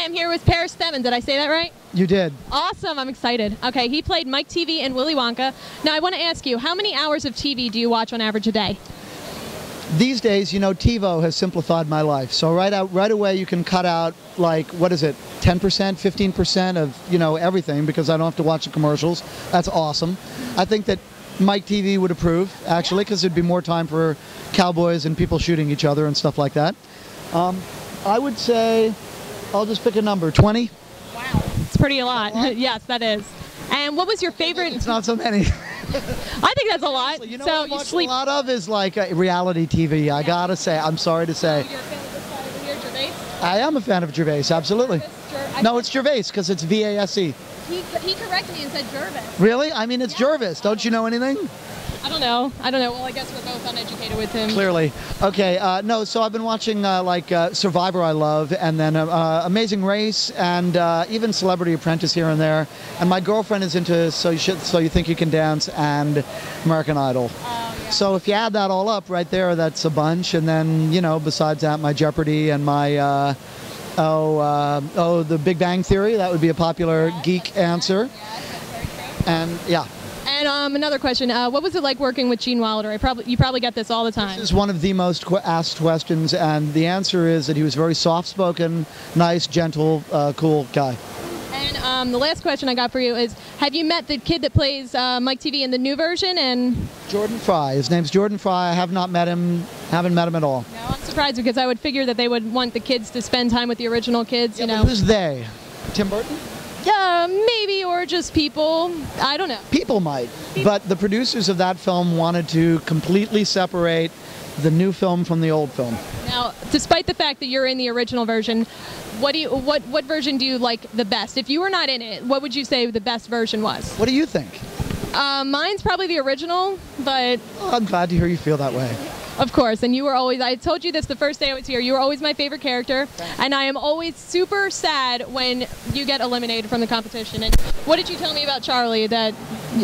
Hi, I'm here with Paris Themmen. Did I say that right? You did. Awesome, I'm excited. Okay, he played Mike TV and Willy Wonka. Now, I want to ask you, how many hours of TV do you watch on average a day? These days, you know, TiVo has simplified my life. So right out, right away, you can cut out like what is it, 10%, 15% of you know everything because I don't have to watch the commercials. That's awesome. I think that Mike TV would approve actually because there'd be more time for cowboys and people shooting each other and stuff like that. Um, I would say, I'll just pick a number, 20. Wow, it's pretty a lot. yes, that is. And what was your favorite? It's not so many. I think that's a lot. You know so what sleep. a lot of is like uh, reality TV. I gotta say, I'm sorry to say, You're a fan of this guy Gervais? I am a fan of Gervais. Absolutely. No, it's Gervais because it's V A S E. He, he corrected me and said Jervis. Really? I mean, it's Jervis. Don't you know anything? I don't know. I don't know. Well, I guess we're both uneducated with him. Clearly. Okay. Uh, no. So I've been watching uh, like uh, Survivor. I love, and then uh, uh, Amazing Race, and uh, even Celebrity Apprentice here and there. And my girlfriend is into So You Should, So You Think You Can Dance, and American Idol. Oh, yeah. So if you add that all up right there, that's a bunch. And then you know, besides that, my Jeopardy and my uh, oh uh, oh the Big Bang Theory. That would be a popular geek answer. And yeah, And um, another question: uh, What was it like working with Gene Wilder? I probably you probably get this all the time. This is one of the most qu- asked questions, and the answer is that he was very soft-spoken, nice, gentle, uh, cool guy. And um, the last question I got for you is: Have you met the kid that plays uh, Mike TV in the new version? And Jordan Fry. His name's Jordan Fry. I have not met him. Haven't met him at all. no, surprised because I would figure that they would want the kids to spend time with the original kids. You know, who's they? Tim Burton? yeah, maybe or just people. I don't know. People might, but the producers of that film wanted to completely separate the new film from the old film. Now, despite the fact that you're in the original version, what do you what what version do you like the best? If you were not in it, what would you say the best version was? What do you think? Uh, mine's probably the original, but Well, I'm glad to hear you feel that way. Of course, and you were always, I told you this the first day I was here, you were always my favorite character, and I am always super sad when you get eliminated from the competition. And what did you tell me about Charlie, that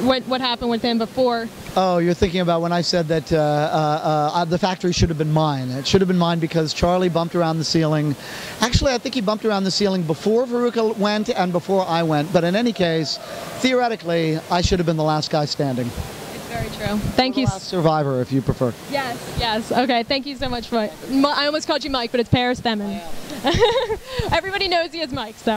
what, what happened with him before? Oh, you're thinking about when I said that uh, uh, uh, the factory should have been mine. It should have been mine because Charlie bumped around the ceiling. Actually, I think he bumped around the ceiling before Veruca went and before I went. But in any case, theoretically, I should have been the last guy standing. Very true. Thank you. survivor, if you prefer. Yes, yes. Okay, thank you so much for I almost called you Mike, but it's Paris Themmen. Oh, Everybody knows he is Mike, so.